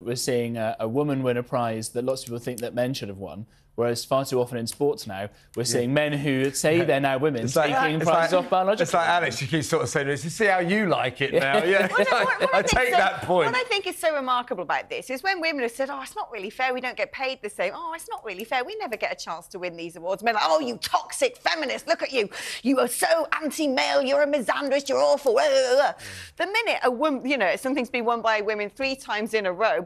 We're seeing a, a, woman win a prize that lots of people think that men should have won. Whereas far too often in sports now, we're seeing yeah. men who say they're now women it's taking like, prizes like, off biological. It's like Alexa, you keep sort of saying, "To see how you like it now." Yeah, what, what, what I, I take so, that point. What I think is so remarkable about this is when women have said, "Oh, it's not really fair. We don't get paid the same. Oh, it's not really fair. We never get a chance to win these awards." Men like, "Oh, you toxic feminist! Look at you. You are so anti-male. You're a misandrist. You're awful." The minute a woman, you know, something's been won by women three times in a row,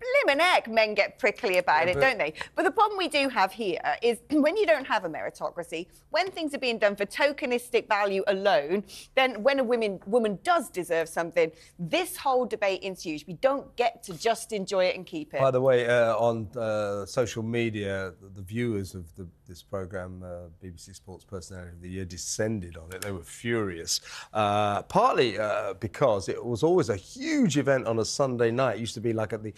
blimmin' heck, men get prickly about yeah, it, don't they? But the problem we do have here is when you don't have a meritocracy, when things are being done for tokenistic value alone, then when a woman woman does deserve something, this whole debate ensues. We don't get to just enjoy it and keep it. By the way, uh, on uh, social media, the, viewers of the, this program, uh, BBC Sports Personality of the Year, descended on it. They were furious, uh, partly uh, because it was always a huge event on a Sunday night. It used to be like at the